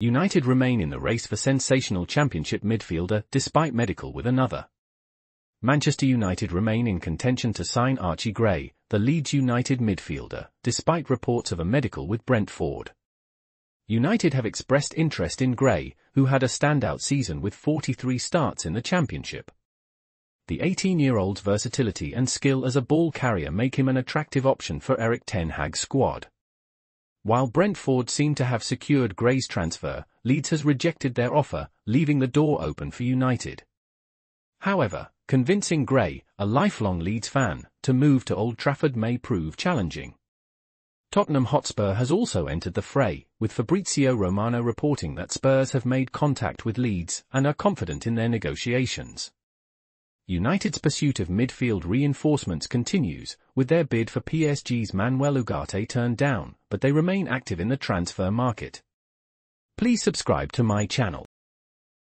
United remain in the race for sensational championship midfielder despite medical with another. Manchester United remain in contention to sign Archie Gray, the Leeds United midfielder, despite reports of a medical with Brentford. United have expressed interest in Gray, who had a standout season with 43 starts in the championship. The 18-year-old's versatility and skill as a ball carrier make him an attractive option for Erik Ten Hag's squad. While Brentford seem to have secured Gray's transfer, Leeds has rejected their offer, leaving the door open for United. However, convincing Gray, a lifelong Leeds fan, to move to Old Trafford may prove challenging. Tottenham Hotspur has also entered the fray, with Fabrizio Romano reporting that Spurs have made contact with Leeds and are confident in their negotiations. United's pursuit of midfield reinforcements continues, with their bid for PSG's Manuel Ugarte turned down, but they remain active in the transfer market. Please subscribe to my channel.